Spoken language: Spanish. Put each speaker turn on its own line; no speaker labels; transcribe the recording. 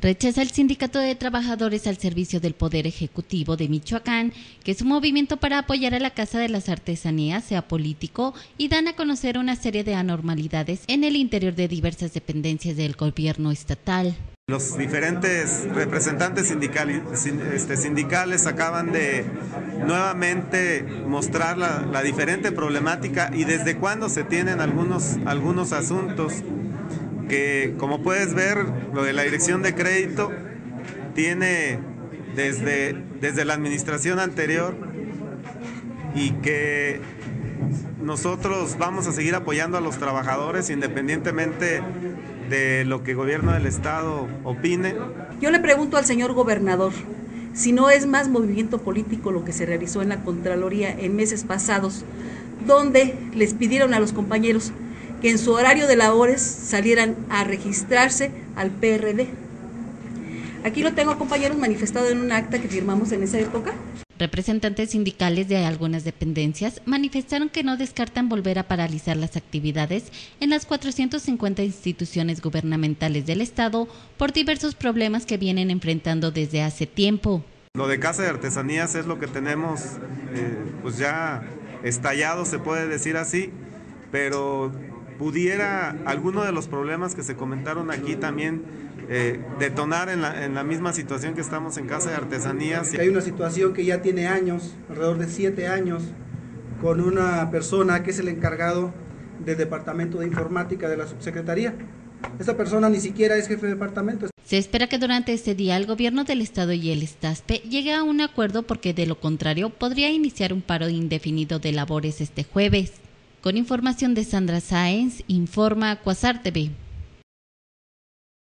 Rechaza el Sindicato de Trabajadores al Servicio del Poder Ejecutivo de Michoacán que su movimiento para apoyar a la Casa de las Artesanías sea político y dan a conocer una serie de anormalidades en el interior de diversas dependencias del gobierno estatal.
Los diferentes representantes sindicales, este, sindicales acaban de nuevamente mostrar la, la, diferente problemática y desde cuándo se tienen algunos, algunos asuntos que como puedes ver, lo de la dirección de crédito tiene desde, desde la administración anterior y que nosotros vamos a seguir apoyando a los trabajadores independientemente de lo que el gobierno del estado opine.
Yo le pregunto al señor gobernador si no es más movimiento político lo que se realizó en la Contraloría en meses pasados, donde les pidieron a los compañeros que en su horario de labores salieran a registrarse al PRD. Aquí lo tengo, compañeros, manifestado en un acta que firmamos en esa época.
Representantes sindicales de algunas dependencias manifestaron que no descartan volver a paralizar las actividades en las 450 instituciones gubernamentales del Estado por diversos problemas que vienen enfrentando desde hace tiempo.
Lo de Casa de Artesanías es lo que tenemos eh, pues ya estallado, se puede decir así, pero pudiera alguno de los problemas que se comentaron aquí también eh, detonar en la, en la, misma situación que estamos en Casa de Artesanías.
Hay una situación que ya tiene años, alrededor de siete años, con una persona que es el encargado del Departamento de Informática de la Subsecretaría. Esta persona ni siquiera es jefe de departamento.
Se espera que durante este día el gobierno del estado y el STASPE llegue a un acuerdo porque de lo contrario podría iniciar un paro indefinido de labores este jueves. Con información de Sandra Sáenz, informa Cuasar TV.